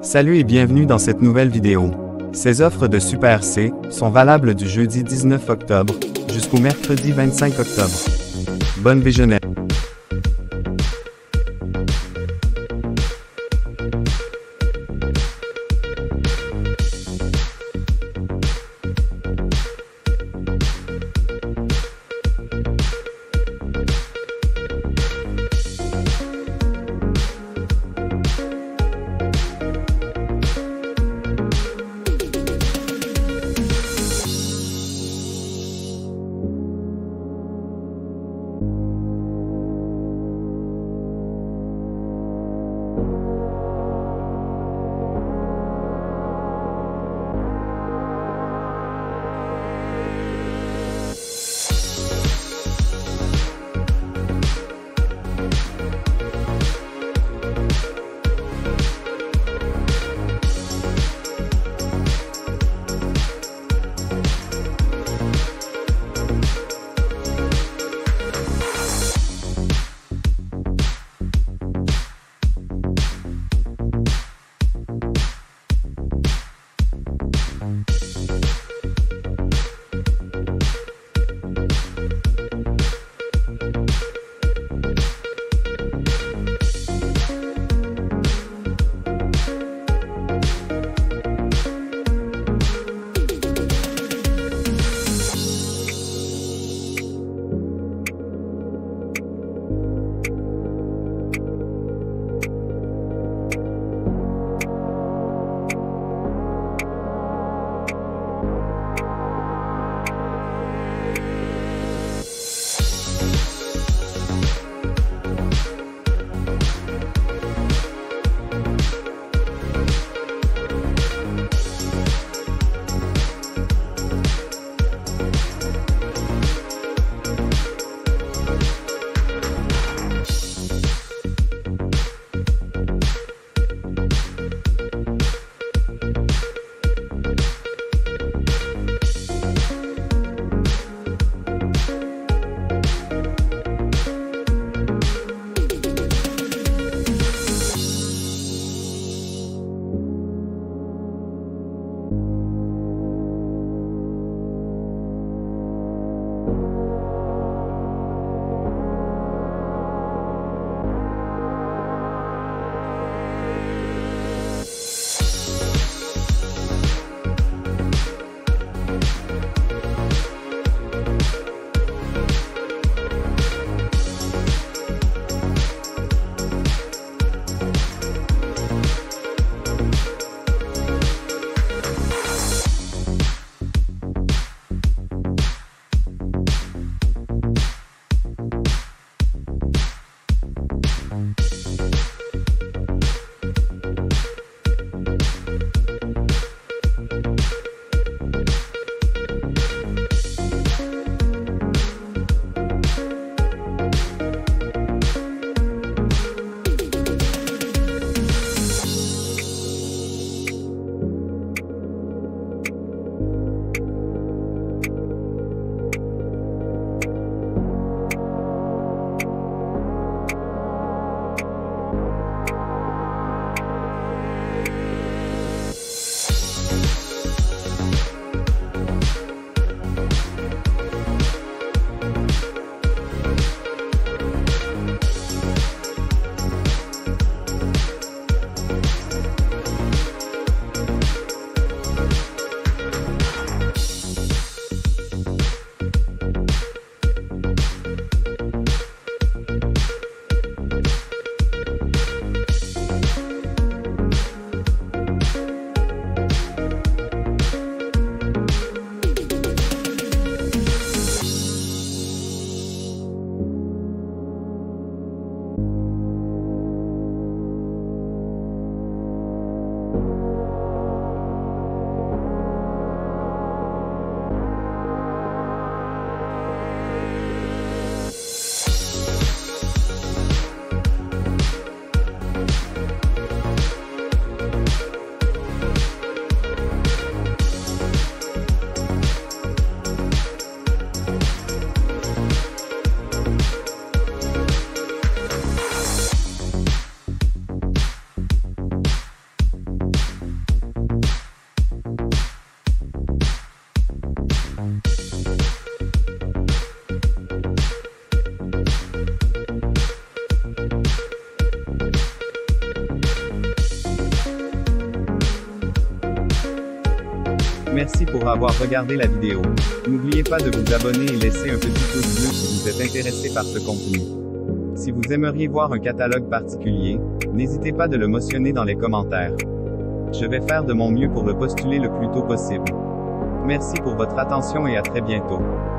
Salut et bienvenue dans cette nouvelle vidéo. Ces offres de Super C sont valables du jeudi 19 octobre jusqu'au mercredi 25 octobre. Bonne visionnelle. Merci pour avoir regardé la vidéo. N'oubliez pas de vous abonner et laisser un petit pouce bleu si vous êtes intéressé par ce contenu. Si vous aimeriez voir un catalogue particulier, n'hésitez pas de le mentionner dans les commentaires. Je vais faire de mon mieux pour le postuler le plus tôt possible. Merci pour votre attention et à très bientôt.